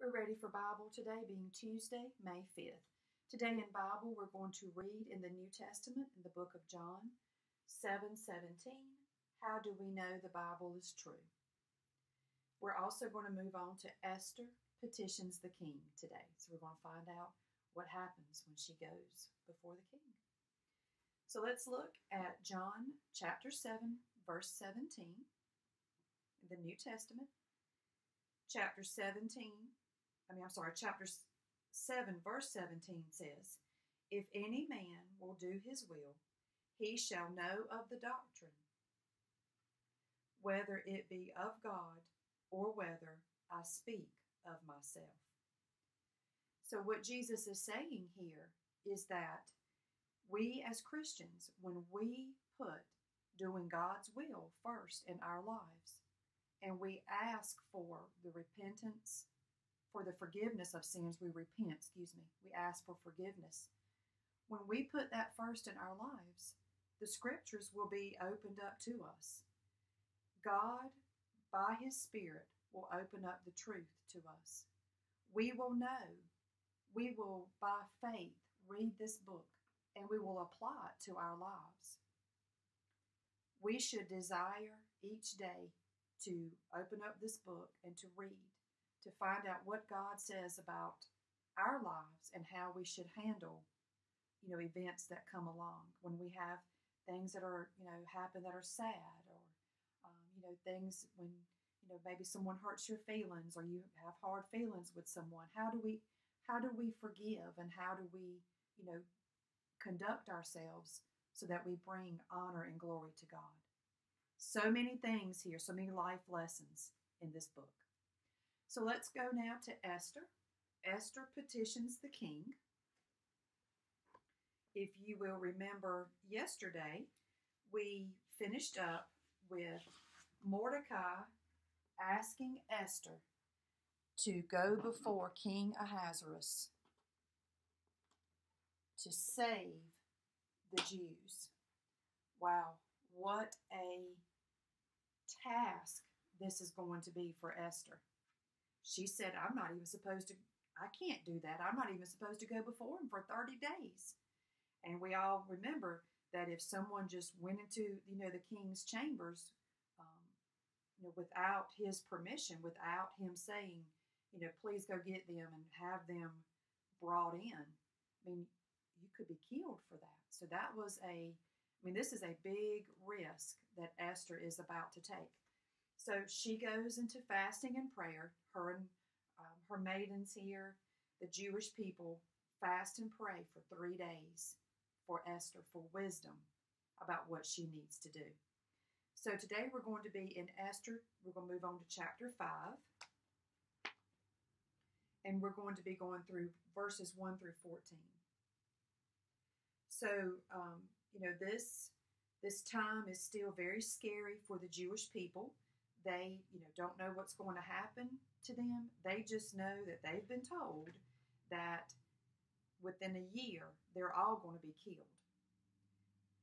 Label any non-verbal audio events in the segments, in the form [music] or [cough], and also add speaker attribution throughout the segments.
Speaker 1: We're ready for Bible today, being Tuesday, May 5th. Today in Bible, we're going to read in the New Testament, in the book of John, 7 17. How do we know the Bible is true? We're also going to move on to Esther petitions the king today. So we're going to find out what happens when she goes before the king. So let's look at John chapter 7, verse 17, in the New Testament. Chapter 17, I mean, I'm sorry, chapter 7, verse 17 says, If any man will do his will, he shall know of the doctrine, whether it be of God or whether I speak of myself. So, what Jesus is saying here is that we as Christians, when we put doing God's will first in our lives, and we ask for the repentance for the forgiveness of sins, we repent, excuse me. We ask for forgiveness. When we put that first in our lives, the scriptures will be opened up to us. God, by His Spirit, will open up the truth to us. We will know, we will, by faith, read this book and we will apply it to our lives. We should desire each day to open up this book and to read to find out what God says about our lives and how we should handle, you know, events that come along when we have things that are, you know, happen that are sad or, um, you know, things when, you know, maybe someone hurts your feelings or you have hard feelings with someone. How do we, how do we forgive and how do we, you know, conduct ourselves so that we bring honor and glory to God? So many things here, so many life lessons in this book. So let's go now to Esther. Esther petitions the king. If you will remember yesterday, we finished up with Mordecai asking Esther to go before King Ahasuerus to save the Jews. Wow, what a task this is going to be for Esther. She said, I'm not even supposed to, I can't do that. I'm not even supposed to go before him for 30 days. And we all remember that if someone just went into, you know, the king's chambers, um, you know, without his permission, without him saying, you know, please go get them and have them brought in, I mean, you could be killed for that. So that was a, I mean, this is a big risk that Esther is about to take. So she goes into fasting and prayer. Her and um, her maidens here, the Jewish people, fast and pray for three days for Esther for wisdom about what she needs to do. So today we're going to be in Esther. We're going to move on to chapter 5. And we're going to be going through verses 1 through 14. So, um, you know, this this time is still very scary for the Jewish people they, you know, don't know what's going to happen to them. They just know that they've been told that within a year they're all going to be killed.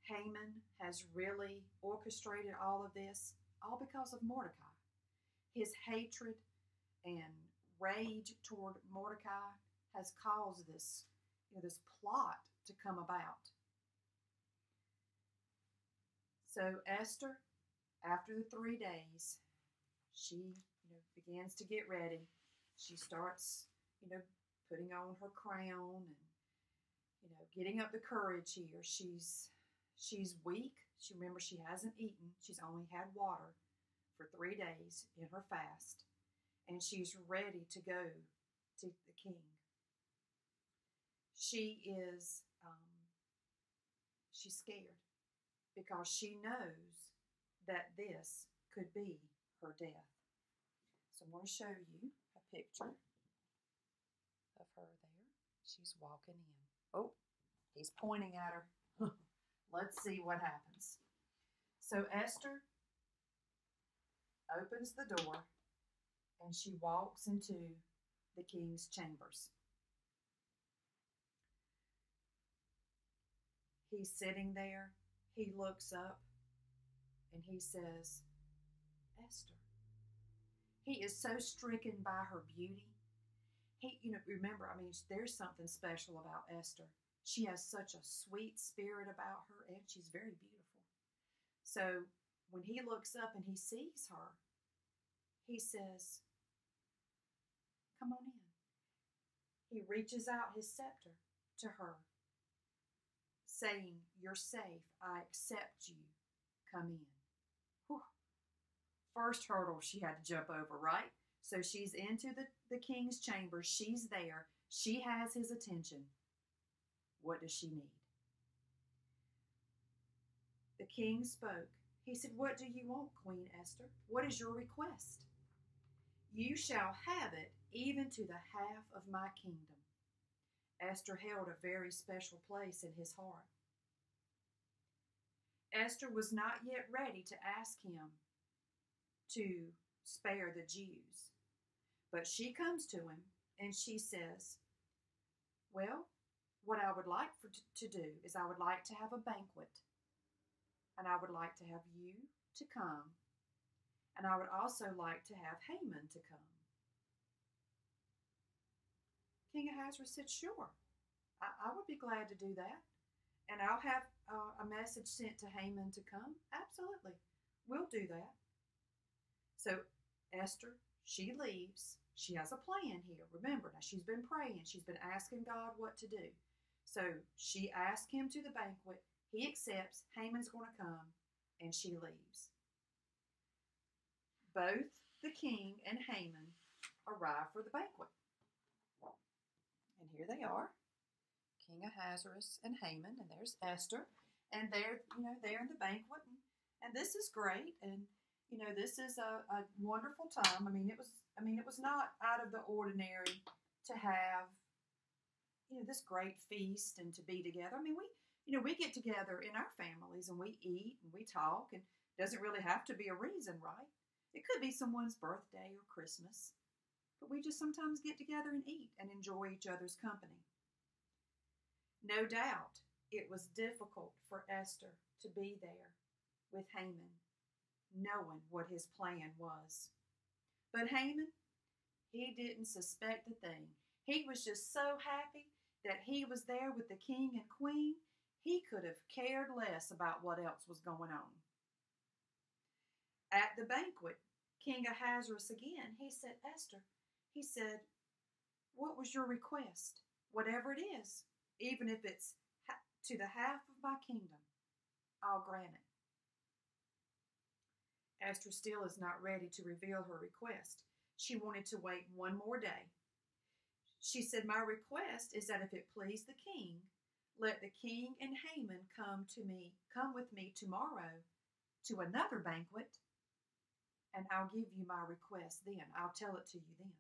Speaker 1: Haman has really orchestrated all of this, all because of Mordecai. His hatred and rage toward Mordecai has caused this, you know, this plot to come about. So Esther, after the three days, she you know begins to get ready. She starts you know putting on her crown and you know getting up the courage here. She's she's weak. She remember she hasn't eaten. She's only had water for three days in her fast, and she's ready to go to the king. She is um, she's scared because she knows that this could be her death. So I'm going to show you a picture of her there. She's walking in. Oh, he's pointing at her. [laughs] Let's see what happens. So Esther opens the door and she walks into the king's chambers. He's sitting there. He looks up and he says, Esther. He is so stricken by her beauty. he, you know, remember, I mean, there's something special about Esther. She has such a sweet spirit about her, and she's very beautiful. So when he looks up and he sees her, he says, Come on in. He reaches out his scepter to her, saying, You're safe. I accept you. Come in. First hurdle she had to jump over, right? So she's into the, the king's chamber. She's there. She has his attention. What does she need? The king spoke. He said, What do you want, Queen Esther? What is your request? You shall have it even to the half of my kingdom. Esther held a very special place in his heart. Esther was not yet ready to ask him to spare the Jews. But she comes to him and she says, Well, what I would like for, to do is I would like to have a banquet. And I would like to have you to come. And I would also like to have Haman to come. King Ahasuerus said, Sure, I, I would be glad to do that. And I'll have uh, a message sent to Haman to come. Absolutely. We'll do that. So Esther, she leaves. She has a plan here. Remember, now she's been praying. She's been asking God what to do. So she asks him to the banquet. He accepts. Haman's going to come. And she leaves. Both the king and Haman arrive for the banquet. And here they are. King Ahasuerus and Haman, and there's Esther, and they're you know they're in the banquet, and, and this is great, and you know, this is a, a wonderful time. I mean, it was, I mean, it was not out of the ordinary to have, you know, this great feast and to be together. I mean, we, you know, we get together in our families and we eat and we talk, and it doesn't really have to be a reason, right? It could be someone's birthday or Christmas, but we just sometimes get together and eat and enjoy each other's company. No doubt it was difficult for Esther to be there with Haman knowing what his plan was. But Haman, he didn't suspect a thing. He was just so happy that he was there with the king and queen, he could have cared less about what else was going on. At the banquet, King Ahasuerus again, he said, Esther, he said, What was your request? Whatever it is, even if it's to the half of my kingdom, I'll grant it. Esther still is not ready to reveal her request. She wanted to wait one more day. She said, My request is that if it please the king, let the king and Haman come to me, come with me tomorrow to another banquet, and I'll give you my request then. I'll tell it to you then.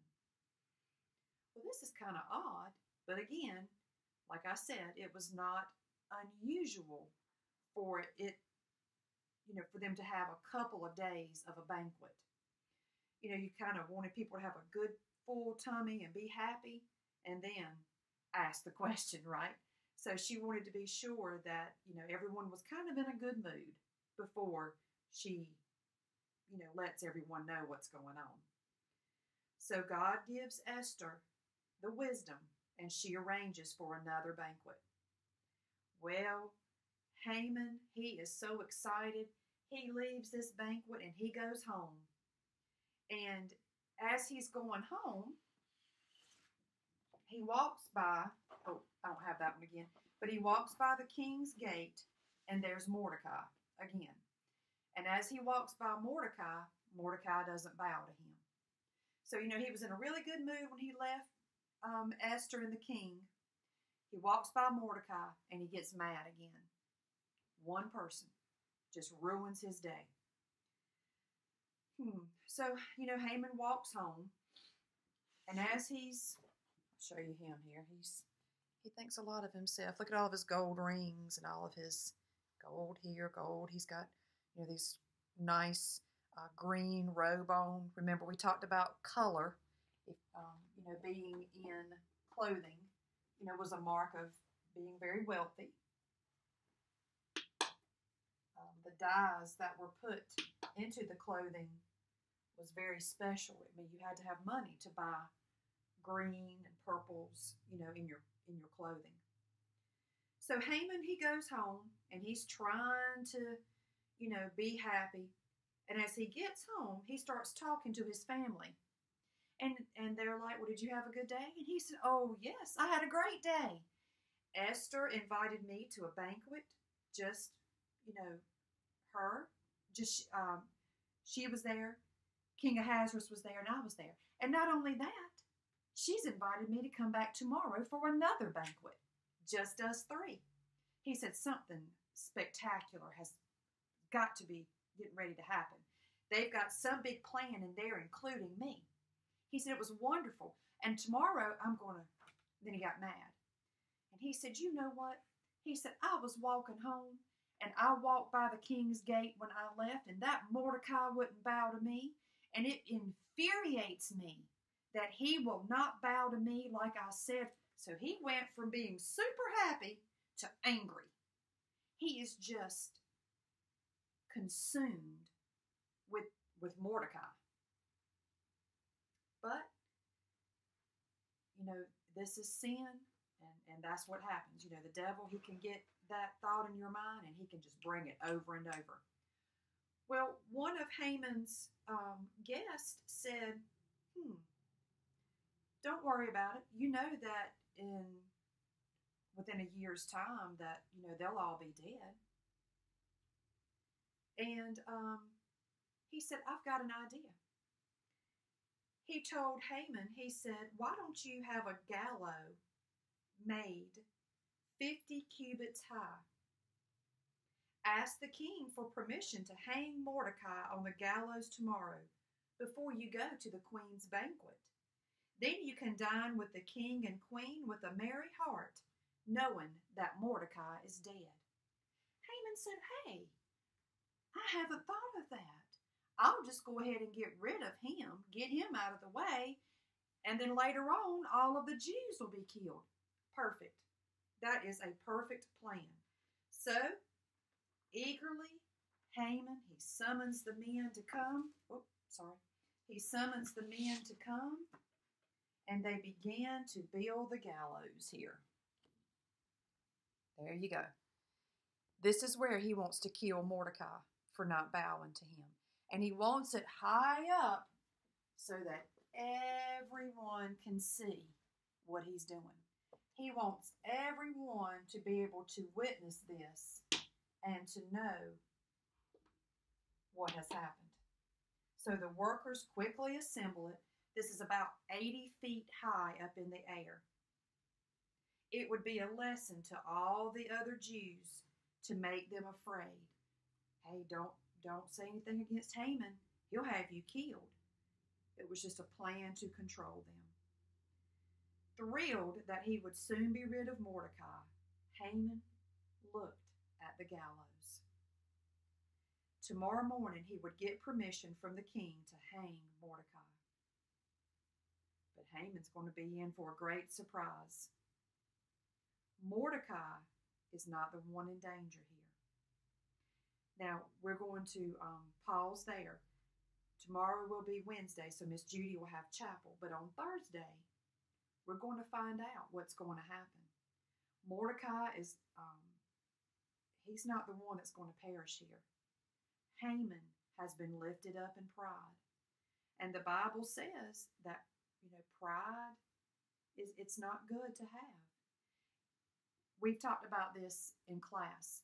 Speaker 1: Well, this is kind of odd, but again, like I said, it was not unusual for it you know, for them to have a couple of days of a banquet. You know, you kind of wanted people to have a good full tummy and be happy and then ask the [laughs] question, right? So she wanted to be sure that, you know, everyone was kind of in a good mood before she, you know, lets everyone know what's going on. So God gives Esther the wisdom and she arranges for another banquet. Well, Haman, he is so excited. He leaves this banquet and he goes home. And as he's going home, he walks by, oh, I don't have that one again, but he walks by the king's gate and there's Mordecai again. And as he walks by Mordecai, Mordecai doesn't bow to him. So, you know, he was in a really good mood when he left um, Esther and the king. He walks by Mordecai and he gets mad again. One person just ruins his day. Hmm. So, you know, Haman walks home, and as he's, I'll show you him here, he's, he thinks a lot of himself. Look at all of his gold rings and all of his gold here, gold. He's got, you know, these nice uh, green robe on. Remember, we talked about color, if, um, you know, being in clothing, you know, was a mark of being very wealthy the dyes that were put into the clothing was very special. I mean, you had to have money to buy green and purples, you know, in your in your clothing. So Haman he goes home and he's trying to, you know, be happy. And as he gets home, he starts talking to his family. And and they're like, "Well, did you have a good day?" And he said, "Oh, yes, I had a great day." Esther invited me to a banquet. Just, you know, her, just um, she was there. King Ahasuerus was there, and I was there. And not only that, she's invited me to come back tomorrow for another banquet. Just us three. He said something spectacular has got to be getting ready to happen. They've got some big plan in there, including me. He said it was wonderful. And tomorrow I'm going to. Then he got mad. And he said, You know what? He said, I was walking home and I walked by the king's gate when I left, and that Mordecai wouldn't bow to me. And it infuriates me that he will not bow to me like I said. So he went from being super happy to angry. He is just consumed with with Mordecai. But you know, this is sin and, and that's what happens. You know, the devil he can get that thought in your mind and he can just bring it over and over. Well, one of Haman's um, guests said, "Hmm, don't worry about it. You know that in within a year's time that you know they'll all be dead." And um, he said, "I've got an idea." He told Haman, he said, "Why don't you have a gallows made 50 cubits high?" Ask the king for permission to hang Mordecai on the gallows tomorrow before you go to the queen's banquet. Then you can dine with the king and queen with a merry heart, knowing that Mordecai is dead. Haman said, Hey, I haven't thought of that. I'll just go ahead and get rid of him, get him out of the way, and then later on, all of the Jews will be killed. Perfect. That is a perfect plan. So, Eagerly, Haman, he summons the men to come. Oh, sorry. He summons the men to come, and they begin to build the gallows here. There you go. This is where he wants to kill Mordecai for not bowing to him. And he wants it high up so that everyone can see what he's doing. He wants everyone to be able to witness this and to know what has happened. So the workers quickly assemble it. This is about 80 feet high up in the air. It would be a lesson to all the other Jews to make them afraid. Hey, don't don't say anything against Haman. He'll have you killed. It was just a plan to control them. Thrilled that he would soon be rid of Mordecai, Haman looked at the gallows. Tomorrow morning he would get permission from the king to hang Mordecai. But Haman's going to be in for a great surprise. Mordecai is not the one in danger here. Now, we're going to um, pause there. Tomorrow will be Wednesday, so Miss Judy will have chapel. But on Thursday, we're going to find out what's going to happen. Mordecai is um, He's not the one that's going to perish here. Haman has been lifted up in pride. And the Bible says that, you know, pride is it's not good to have. We've talked about this in class.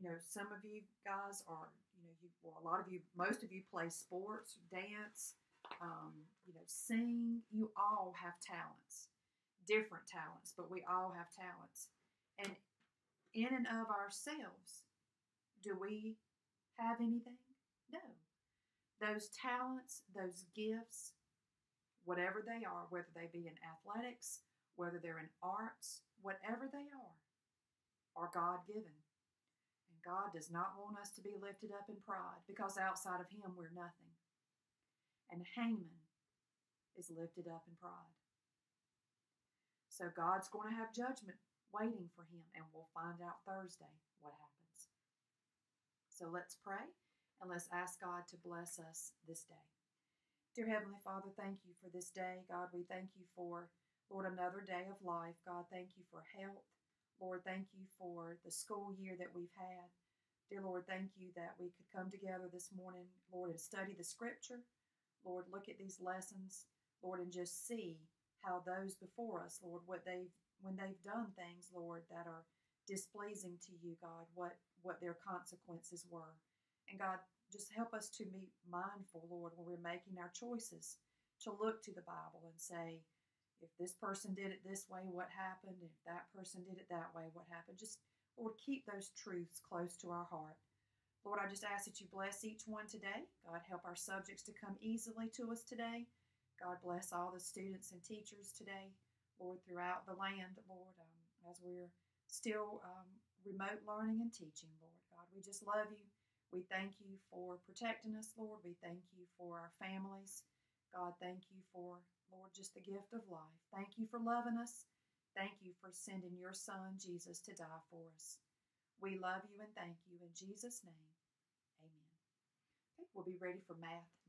Speaker 1: You know, some of you guys are, you know, you well, a lot of you, most of you play sports, dance, um, you know, sing. You all have talents, different talents, but we all have talents. And in and of ourselves, do we have anything? No. Those talents, those gifts, whatever they are, whether they be in athletics, whether they're in arts, whatever they are, are God given. And God does not want us to be lifted up in pride because outside of Him we're nothing. And Haman is lifted up in pride. So God's going to have judgment waiting for him, and we'll find out Thursday what happens. So let's pray and let's ask God to bless us this day. Dear Heavenly Father, thank you for this day. God, we thank you for, Lord, another day of life. God, thank you for health. Lord, thank you for the school year that we've had. Dear Lord, thank you that we could come together this morning, Lord, and study the scripture. Lord, look at these lessons, Lord, and just see how those before us, Lord, what they've when they've done things, Lord, that are displeasing to you, God, what what their consequences were. And God, just help us to be mindful, Lord, when we're making our choices, to look to the Bible and say, if this person did it this way, what happened? If that person did it that way, what happened? Just, Lord, keep those truths close to our heart. Lord, I just ask that you bless each one today. God, help our subjects to come easily to us today. God, bless all the students and teachers today, Lord, throughout the land, Lord, um, as we're still um, remote learning and teaching, Lord. God, we just love you. We thank you for protecting us, Lord. We thank you for our families. God, thank you for, Lord, just the gift of life. Thank you for loving us. Thank you for sending your Son, Jesus, to die for us. We love you and thank you. In Jesus' name, amen. Okay, we'll be ready for math.